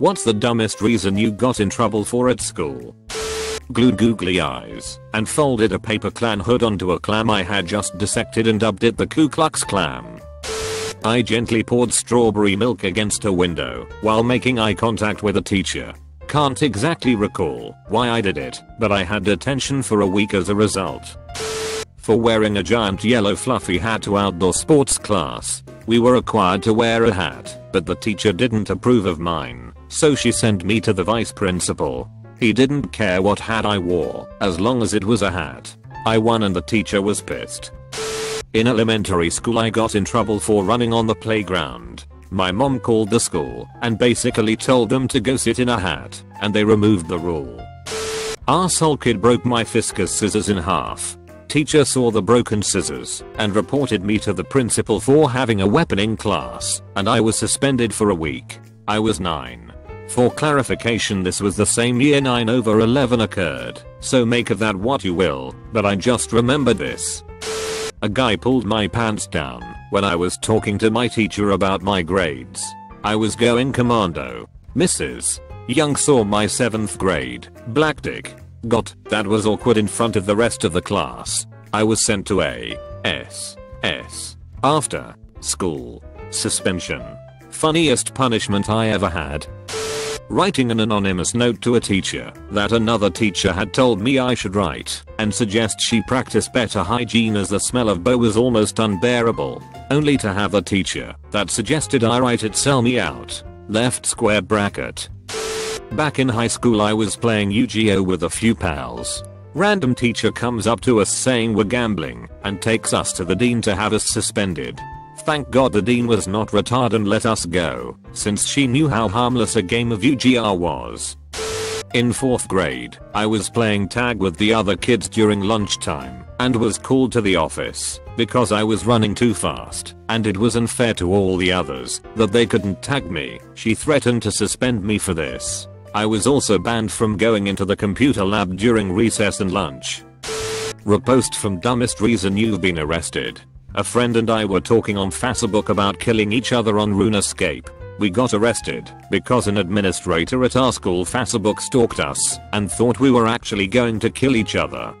What's the dumbest reason you got in trouble for at school? Glued googly eyes and folded a paper clan hood onto a clam I had just dissected and dubbed it the Ku Klux Clam. I gently poured strawberry milk against a window while making eye contact with a teacher. Can't exactly recall why I did it, but I had detention for a week as a result. For wearing a giant yellow fluffy hat to outdoor sports class. We were required to wear a hat, but the teacher didn't approve of mine, so she sent me to the vice principal. He didn't care what hat I wore, as long as it was a hat. I won and the teacher was pissed. In elementary school I got in trouble for running on the playground. My mom called the school and basically told them to go sit in a hat and they removed the rule. Arsehole kid broke my Fiskars scissors in half. Teacher saw the broken scissors and reported me to the principal for having a weapon in class and I was suspended for a week. I was 9. For clarification this was the same year 9 over 11 occurred, so make of that what you will, but I just remember this. A guy pulled my pants down when I was talking to my teacher about my grades. I was going commando. Mrs. Young saw my 7th grade, black dick. Got, that was awkward in front of the rest of the class. I was sent to a S. S. After school suspension. Funniest punishment I ever had writing an anonymous note to a teacher that another teacher had told me I should write and suggest she practice better hygiene as the smell of bow was almost unbearable, only to have a teacher that suggested I write it sell me out. Left square bracket. Back in high school I was playing Yu-Gi-Oh with a few pals. Random teacher comes up to us saying we're gambling and takes us to the dean to have us suspended. Thank god the dean was not retarded and let us go, since she knew how harmless a game of Yu-Gi-Oh was. In 4th grade, I was playing tag with the other kids during lunchtime and was called to the office because I was running too fast and it was unfair to all the others that they couldn't tag me. She threatened to suspend me for this. I was also banned from going into the computer lab during recess and lunch. Repost from dumbest reason you've been arrested. A friend and I were talking on Facebook about killing each other on RuneScape. We got arrested because an administrator at our school Facebook stalked us and thought we were actually going to kill each other.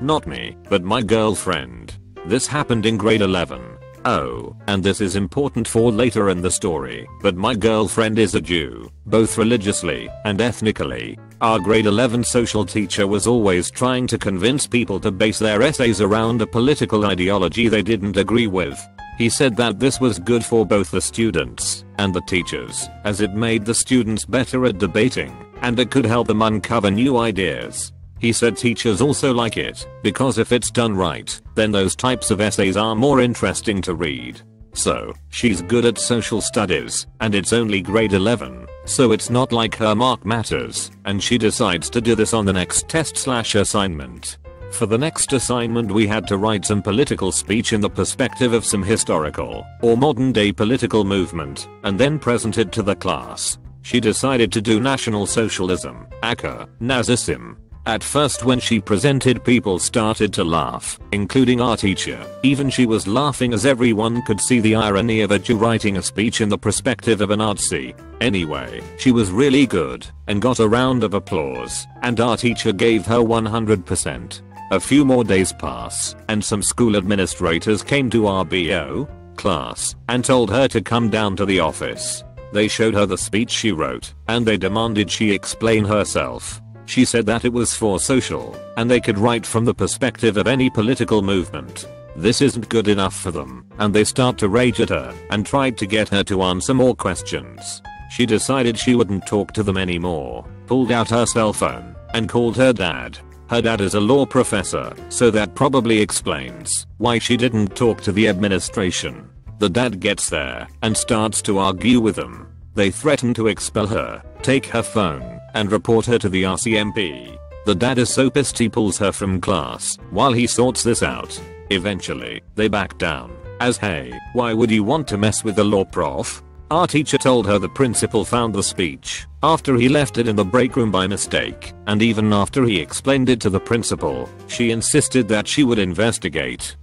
Not me, but my girlfriend. This happened in grade 11. Oh, and this is important for later in the story, but my girlfriend is a Jew, both religiously and ethnically. Our grade 11 social teacher was always trying to convince people to base their essays around a political ideology they didn't agree with. He said that this was good for both the students and the teachers, as it made the students better at debating, and it could help them uncover new ideas. He said teachers also like it, because if it's done right, then those types of essays are more interesting to read. So, she's good at social studies, and it's only grade 11, so it's not like her mark matters, and she decides to do this on the next test slash assignment. For the next assignment we had to write some political speech in the perspective of some historical or modern day political movement, and then present it to the class. She decided to do National Socialism, aka Nazism, at first when she presented people started to laugh, including our teacher. Even she was laughing as everyone could see the irony of a Jew writing a speech in the perspective of a Nazi. Anyway, she was really good and got a round of applause and our teacher gave her 100%. A few more days pass and some school administrators came to our BO class and told her to come down to the office. They showed her the speech she wrote and they demanded she explain herself. She said that it was for social, and they could write from the perspective of any political movement. This isn't good enough for them, and they start to rage at her and tried to get her to answer more questions. She decided she wouldn't talk to them anymore, pulled out her cell phone, and called her dad. Her dad is a law professor, so that probably explains why she didn't talk to the administration. The dad gets there and starts to argue with them. They threaten to expel her, take her phone, and report her to the RCMP. The dad is so pissed he pulls her from class while he sorts this out. Eventually, they back down. As hey, why would you want to mess with the law prof? Our teacher told her the principal found the speech after he left it in the break room by mistake, and even after he explained it to the principal, she insisted that she would investigate.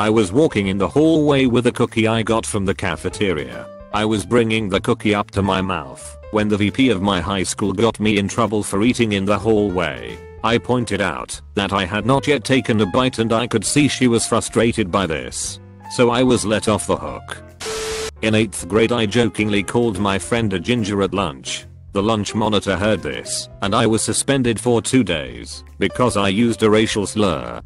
I was walking in the hallway with a cookie I got from the cafeteria. I was bringing the cookie up to my mouth When the VP of my high school got me in trouble for eating in the hallway, I pointed out that I had not yet taken a bite and I could see she was frustrated by this. So I was let off the hook. In 8th grade I jokingly called my friend a ginger at lunch. The lunch monitor heard this, and I was suspended for 2 days because I used a racial slur.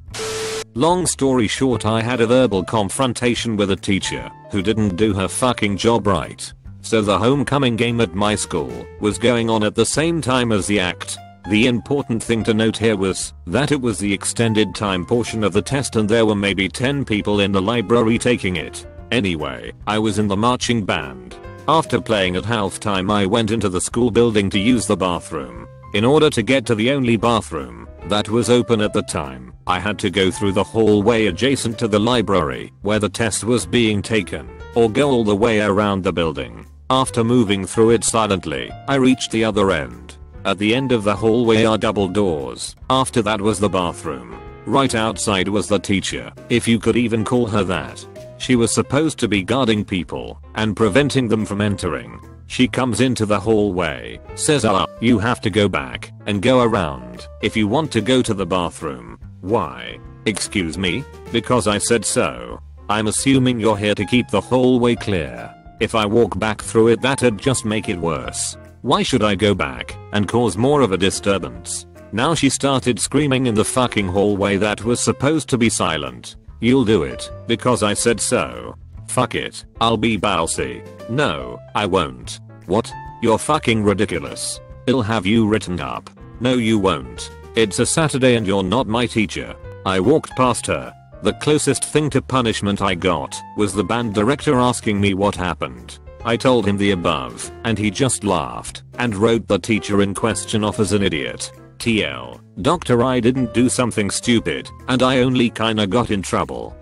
Long story short I had a verbal confrontation with a teacher who didn't do her fucking job right. So the homecoming game at my school was going on at the same time as the act the important thing to note here was that it was the extended time portion of the test and there were maybe 10 people in the library taking it. Anyway, I was in the marching band. After playing at halftime I went into the school building to use the bathroom. In order to get to the only bathroom that was open at the time, I had to go through the hallway adjacent to the library where the test was being taken, or go all the way around the building. After moving through it silently, I reached the other end. At the end of the hallway are double doors. After that was the bathroom. Right outside was the teacher, if you could even call her that. She was supposed to be guarding people and preventing them from entering. She comes into the hallway, says ah, you have to go back and go around if you want to go to the bathroom. Why? Excuse me? Because I said so. I'm assuming you're here to keep the hallway clear. If I walk back through it that'd just make it worse. Why should I go back and cause more of a disturbance? Now she started screaming in the fucking hallway that was supposed to be silent. You'll do it, because I said so. Fuck it, I'll be bousy. No, I won't. What? You're fucking ridiculous. I'll have you written up. No you won't. It's a Saturday and you're not my teacher. I walked past her. The closest thing to punishment I got was the band director asking me what happened. I told him the above, and he just laughed, and wrote the teacher in question off as an idiot. TL. Doctor I didn't do something stupid, and I only kinda got in trouble.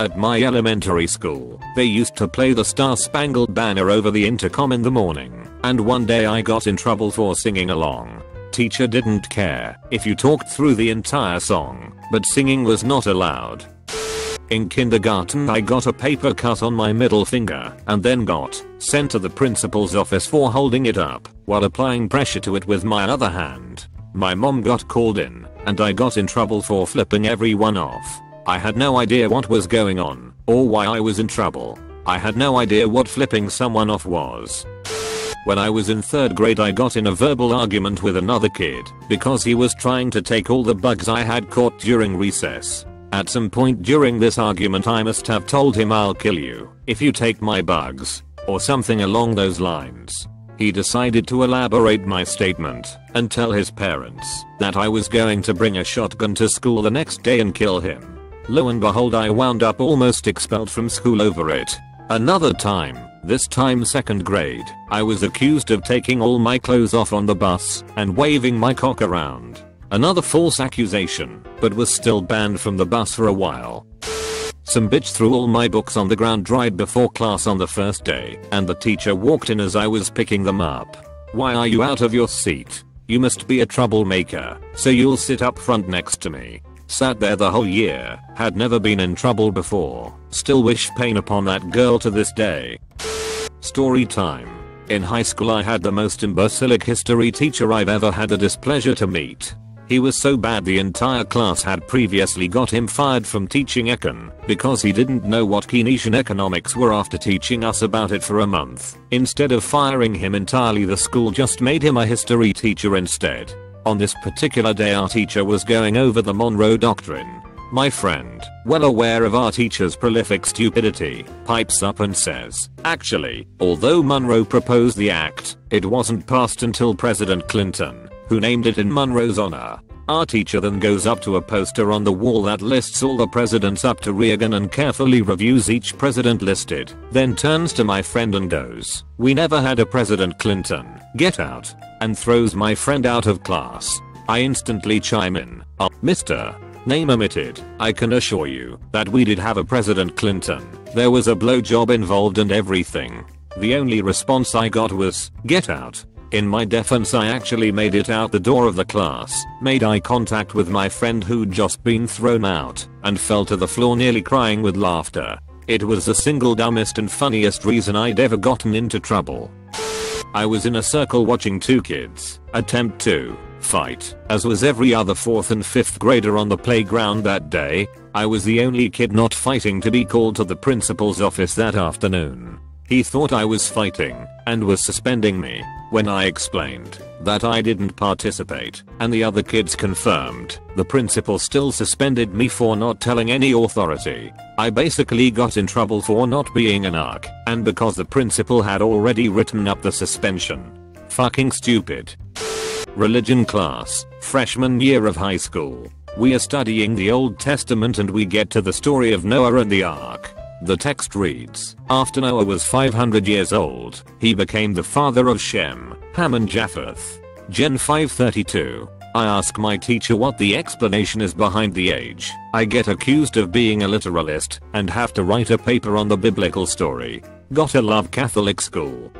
At my elementary school, they used to play the Star Spangled Banner over the intercom in the morning, and one day I got in trouble for singing along. Teacher didn't care if you talked through the entire song, but singing was not allowed. In kindergarten I got a paper cut on my middle finger and then got sent to the principal's office for holding it up while applying pressure to it with my other hand. My mom got called in and I got in trouble for flipping everyone off. I had no idea what was going on or why I was in trouble. I had no idea what flipping someone off was. When I was in 3rd grade I got in a verbal argument with another kid because he was trying to take all the bugs I had caught during recess. At some point during this argument I must have told him I'll kill you if you take my bugs, or something along those lines. He decided to elaborate my statement and tell his parents that I was going to bring a shotgun to school the next day and kill him. Lo and behold I wound up almost expelled from school over it. Another time, this time 2nd grade, I was accused of taking all my clothes off on the bus and waving my cock around. Another false accusation, but was still banned from the bus for a while. Some bitch threw all my books on the ground right before class on the first day, and the teacher walked in as I was picking them up. Why are you out of your seat? You must be a troublemaker, so you'll sit up front next to me. Sat there the whole year, had never been in trouble before, still wish pain upon that girl to this day. Story time. In high school I had the most imbecilic history teacher I've ever had the displeasure to meet. He was so bad the entire class had previously got him fired from teaching econ because he didn't know what Keynesian economics were after teaching us about it for a month. Instead of firing him entirely the school just made him a history teacher instead. On this particular day our teacher was going over the Monroe Doctrine. My friend, well aware of our teacher's prolific stupidity, pipes up and says, actually, although Monroe proposed the act, it wasn't passed until President Clinton who named it in Monroe's honor. Our teacher then goes up to a poster on the wall that lists all the presidents up to Reagan and carefully reviews each president listed, then turns to my friend and goes, we never had a President Clinton, get out, and throws my friend out of class. I instantly chime in, ah, oh, Mr. Name omitted, I can assure you that we did have a President Clinton, there was a blowjob involved and everything. The only response I got was, get out. In my defense I actually made it out the door of the class, made eye contact with my friend who'd just been thrown out, and fell to the floor nearly crying with laughter. It was the single dumbest and funniest reason I'd ever gotten into trouble. I was in a circle watching two kids attempt to fight, as was every other 4th and 5th grader on the playground that day. I was the only kid not fighting to be called to the principal's office that afternoon. He thought I was fighting and was suspending me when I explained that I didn't participate and the other kids confirmed the principal still suspended me for not telling any authority. I basically got in trouble for not being an arc and because the principal had already written up the suspension. Fucking stupid. Religion class, freshman year of high school. We are studying the Old Testament and we get to the story of Noah and the Ark. The text reads, After Noah was 500 years old, he became the father of Shem, Ham and Japheth. Gen 532. I ask my teacher what the explanation is behind the age. I get accused of being a literalist and have to write a paper on the biblical story. Gotta love Catholic school.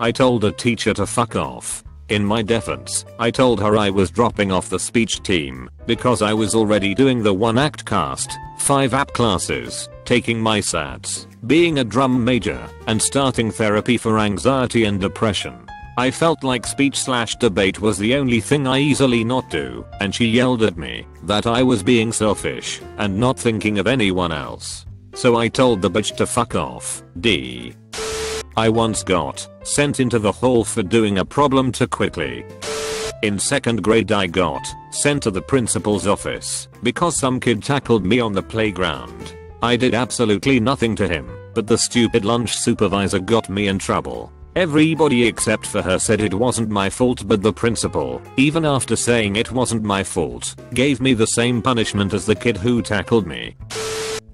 I told a teacher to fuck off. In my defense, I told her I was dropping off the speech team because I was already doing the one act cast, 5 app classes, taking my SATs, being a drum major, and starting therapy for anxiety and depression. I felt like speech slash debate was the only thing I easily not do, and she yelled at me that I was being selfish and not thinking of anyone else. So I told the bitch to fuck off. D. I once got sent into the hall for doing a problem too quickly. In second grade I got sent to the principal's office because some kid tackled me on the playground. I did absolutely nothing to him, but the stupid lunch supervisor got me in trouble. Everybody except for her said it wasn't my fault but the principal, even after saying it wasn't my fault, gave me the same punishment as the kid who tackled me.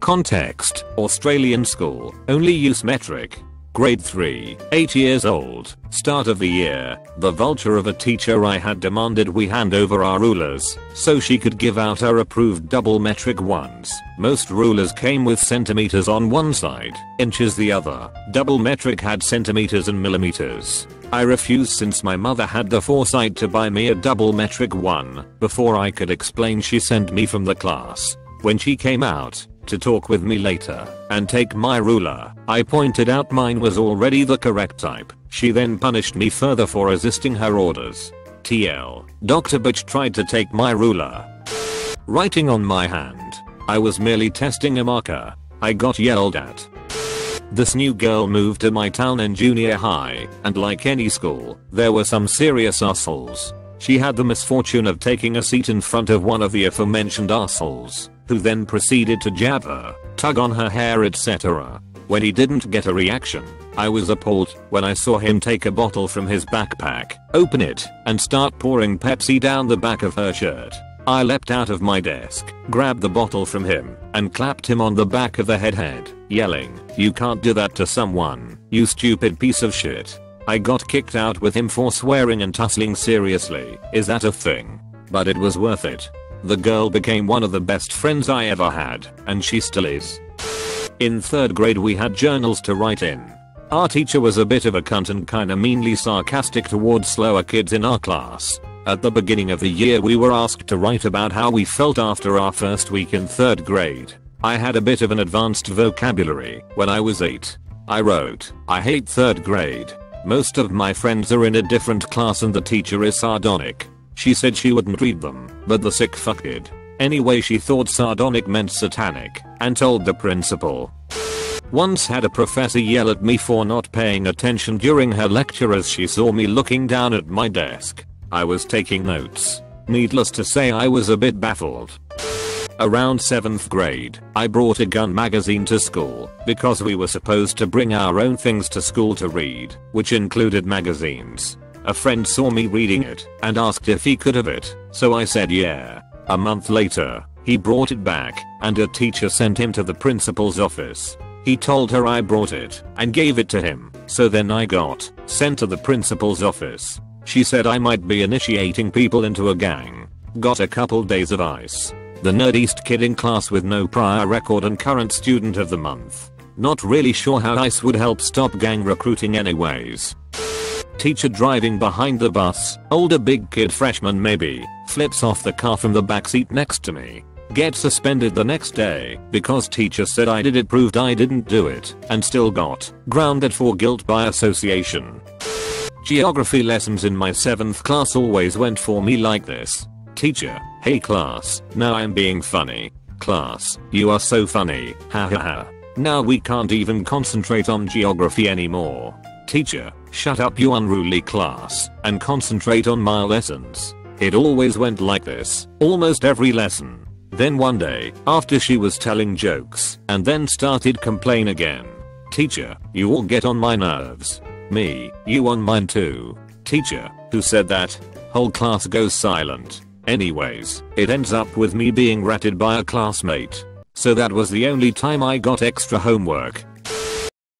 Context, Australian school, only use metric, grade 3, 8 years old, start of the year, the vulture of a teacher I had demanded we hand over our rulers, so she could give out our approved double metric ones. Most rulers came with centimeters on one side, inches the other, double metric had centimeters and millimeters. I refused since my mother had the foresight to buy me a double metric one, before I could explain she sent me from the class. When she came out, to talk with me later and take my ruler. I pointed out mine was already the correct type. She then punished me further for resisting her orders. TL. Dr. Bitch tried to take my ruler. Writing on my hand. I was merely testing a marker. I got yelled at. This new girl moved to my town in junior high, and like any school, there were some serious assholes. She had the misfortune of taking a seat in front of one of the aforementioned assholes who then proceeded to jab her, tug on her hair etc. When he didn't get a reaction, I was appalled when I saw him take a bottle from his backpack, open it, and start pouring Pepsi down the back of her shirt. I leapt out of my desk, grabbed the bottle from him, and clapped him on the back of the head head, yelling, you can't do that to someone, you stupid piece of shit. I got kicked out with him for swearing and tussling seriously, is that a thing? But it was worth it. The girl became one of the best friends I ever had, and she still is. In third grade we had journals to write in. Our teacher was a bit of a cunt and kinda meanly sarcastic towards slower kids in our class. At the beginning of the year we were asked to write about how we felt after our first week in third grade. I had a bit of an advanced vocabulary when I was 8. I wrote, I hate third grade. Most of my friends are in a different class and the teacher is sardonic. She said she wouldn't read them, but the sick fuck did. Anyway she thought sardonic meant satanic, and told the principal. Once had a professor yell at me for not paying attention during her lecture as she saw me looking down at my desk. I was taking notes. Needless to say I was a bit baffled. Around 7th grade, I brought a gun magazine to school because we were supposed to bring our own things to school to read, which included magazines. A friend saw me reading it and asked if he could have it, so I said yeah. A month later, he brought it back and a teacher sent him to the principal's office. He told her I brought it and gave it to him, so then I got sent to the principal's office. She said I might be initiating people into a gang. Got a couple days of ice. The nerdiest kid in class with no prior record and current student of the month. Not really sure how ice would help stop gang recruiting anyways. Teacher driving behind the bus, older big kid freshman maybe, flips off the car from the backseat next to me. Get suspended the next day because teacher said I did it proved I didn't do it and still got grounded for guilt by association. Geography lessons in my 7th class always went for me like this. Teacher, hey class, now I'm being funny. Class, you are so funny, ha ha ha. Now we can't even concentrate on geography anymore. Teacher, shut up you unruly class, and concentrate on my lessons. It always went like this, almost every lesson. Then one day, after she was telling jokes, and then started complain again. Teacher, you all get on my nerves. Me, you on mine too. Teacher, who said that? Whole class goes silent. Anyways, it ends up with me being ratted by a classmate. So that was the only time I got extra homework.